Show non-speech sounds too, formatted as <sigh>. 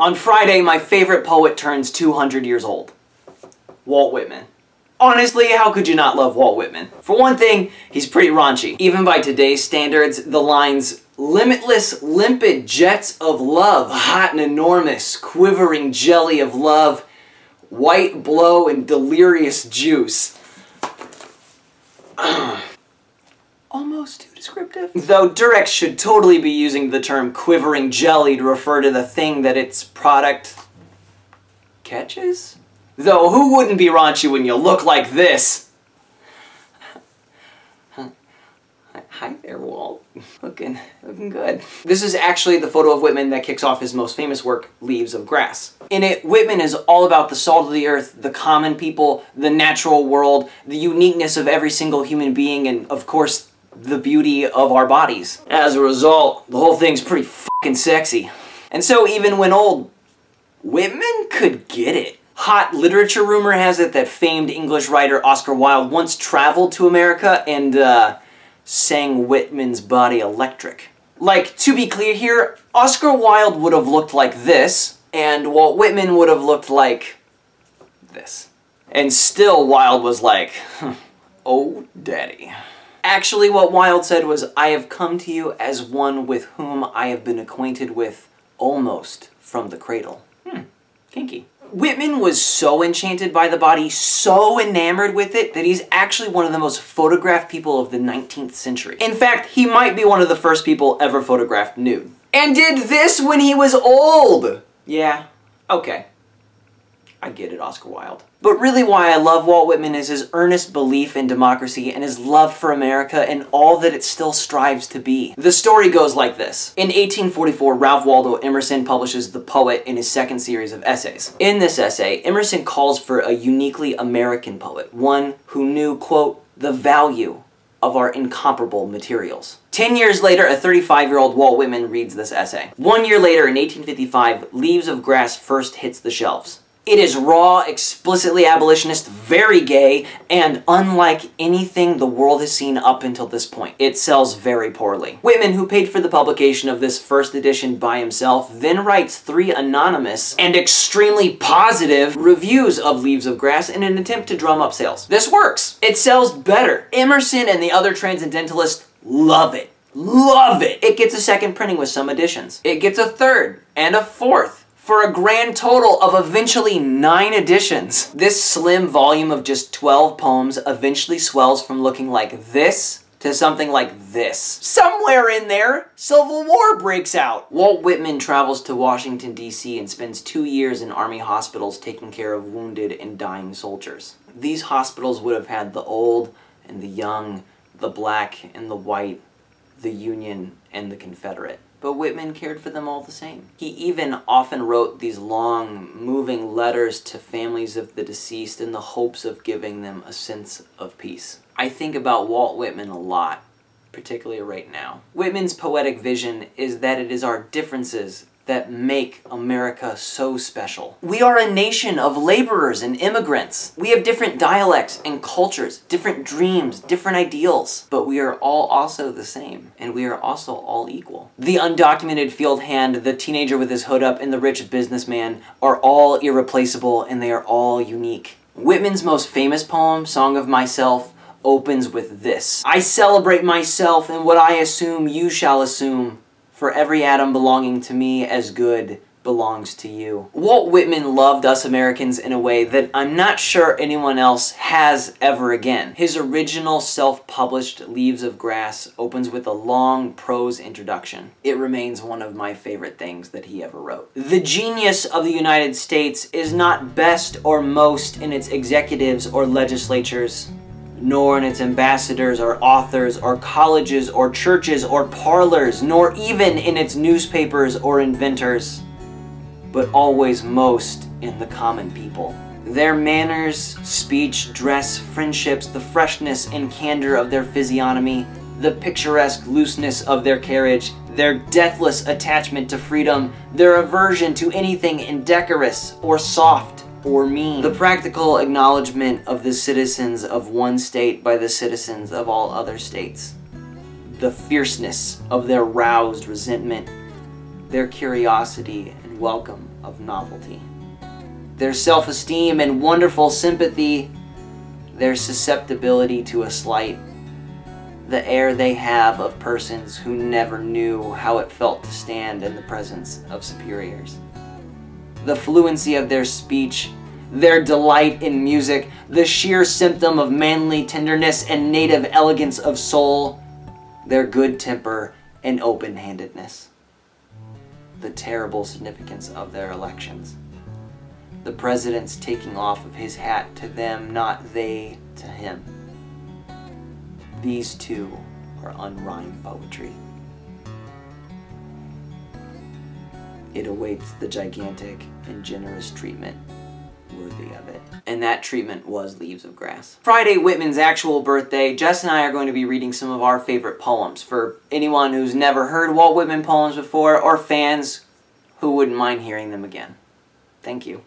On Friday, my favorite poet turns 200 years old. Walt Whitman. Honestly, how could you not love Walt Whitman? For one thing, he's pretty raunchy. Even by today's standards, the lines, limitless, limpid jets of love, hot and enormous, quivering jelly of love, white blow and delirious juice. <clears throat> Almost too descriptive. Though Durex should totally be using the term quivering jelly to refer to the thing that its product catches? Though who wouldn't be raunchy when you look like this? Hi there, Walt. Looking, looking good. This is actually the photo of Whitman that kicks off his most famous work, Leaves of Grass. In it, Whitman is all about the salt of the earth, the common people, the natural world, the uniqueness of every single human being, and of course, the beauty of our bodies. As a result, the whole thing's pretty fucking sexy. And so even when old, Whitman could get it. Hot literature rumor has it that famed English writer Oscar Wilde once traveled to America and, uh, sang Whitman's body electric. Like, to be clear here, Oscar Wilde would have looked like this, and Walt Whitman would have looked like this. And still Wilde was like, oh daddy. Actually, what Wilde said was, I have come to you as one with whom I have been acquainted with almost from the cradle. Hmm, kinky. Whitman was so enchanted by the body, so enamored with it, that he's actually one of the most photographed people of the 19th century. In fact, he might be one of the first people ever photographed nude. And did this when he was old! Yeah, okay. I get it, Oscar Wilde. But really why I love Walt Whitman is his earnest belief in democracy and his love for America and all that it still strives to be. The story goes like this. In 1844, Ralph Waldo Emerson publishes The Poet in his second series of essays. In this essay, Emerson calls for a uniquely American poet, one who knew, quote, the value of our incomparable materials. Ten years later, a 35-year-old Walt Whitman reads this essay. One year later, in 1855, Leaves of Grass first hits the shelves. It is raw, explicitly abolitionist, very gay, and unlike anything the world has seen up until this point. It sells very poorly. Whitman, who paid for the publication of this first edition by himself, then writes three anonymous and extremely positive reviews of Leaves of Grass in an attempt to drum up sales. This works. It sells better. Emerson and the other transcendentalists love it. Love it! It gets a second printing with some additions. It gets a third and a fourth for a grand total of eventually nine editions. This slim volume of just 12 poems eventually swells from looking like this to something like this. Somewhere in there, Civil War breaks out. Walt Whitman travels to Washington, D.C. and spends two years in Army hospitals taking care of wounded and dying soldiers. These hospitals would have had the old and the young, the black and the white, the Union and the Confederate but Whitman cared for them all the same. He even often wrote these long, moving letters to families of the deceased in the hopes of giving them a sense of peace. I think about Walt Whitman a lot, particularly right now. Whitman's poetic vision is that it is our differences that make America so special. We are a nation of laborers and immigrants. We have different dialects and cultures, different dreams, different ideals, but we are all also the same, and we are also all equal. The undocumented field hand, the teenager with his hood up, and the rich businessman are all irreplaceable and they are all unique. Whitman's most famous poem, Song of Myself, opens with this. I celebrate myself and what I assume you shall assume for every atom belonging to me as good belongs to you. Walt Whitman loved us Americans in a way that I'm not sure anyone else has ever again. His original self-published Leaves of Grass opens with a long prose introduction. It remains one of my favorite things that he ever wrote. The genius of the United States is not best or most in its executives or legislatures, nor in its ambassadors or authors or colleges or churches or parlors, nor even in its newspapers or inventors, but always most in the common people. Their manners, speech, dress, friendships, the freshness and candor of their physiognomy, the picturesque looseness of their carriage, their deathless attachment to freedom, their aversion to anything indecorous or soft, or mean. The practical acknowledgement of the citizens of one state by the citizens of all other states. The fierceness of their roused resentment, their curiosity and welcome of novelty. Their self esteem and wonderful sympathy, their susceptibility to a slight, the air they have of persons who never knew how it felt to stand in the presence of superiors. The fluency of their speech, their delight in music, the sheer symptom of manly tenderness and native elegance of soul, their good temper and open handedness. The terrible significance of their elections. The president's taking off of his hat to them, not they to him. These too are unrhymed poetry. It awaits the gigantic and generous treatment worthy of it. And that treatment was Leaves of Grass. Friday, Whitman's actual birthday, Jess and I are going to be reading some of our favorite poems for anyone who's never heard Walt Whitman poems before or fans who wouldn't mind hearing them again. Thank you.